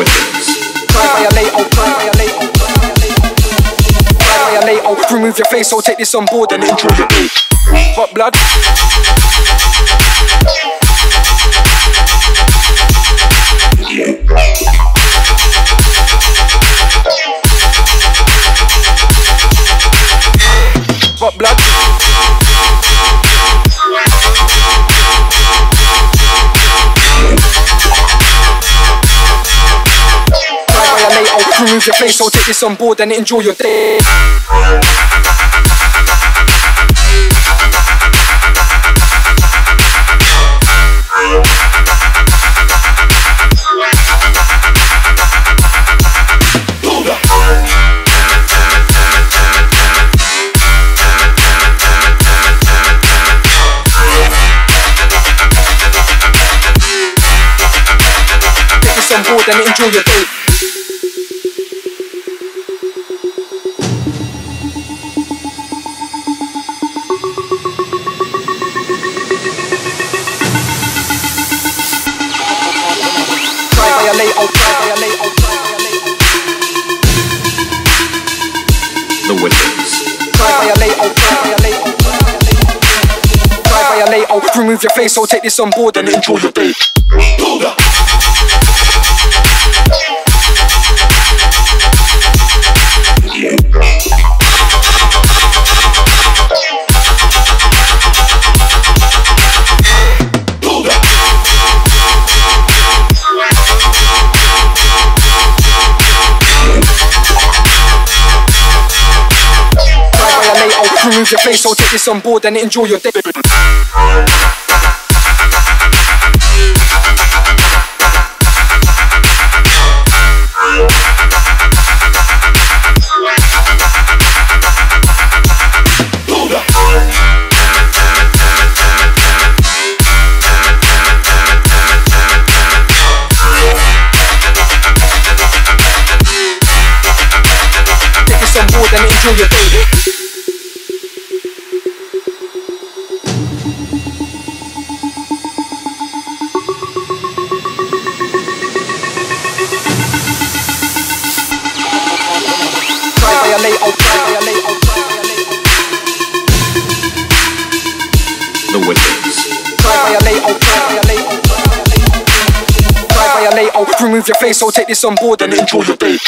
withers. Try violate, oh, try violate, oh, try violate, oh, try. Remove your face, I'll take this on board and enjoy your beat. Hot blood. Hot blood. Violate, your face, so take this on board and enjoy your day. On board and enjoy your day. Windows. I'll remove your face, so take this on board and enjoy your day. I'll your face, so take this on board and enjoy your day. Take this on board and enjoy your day. Violate, I'll remove your face, so take this on board and enjoy your day.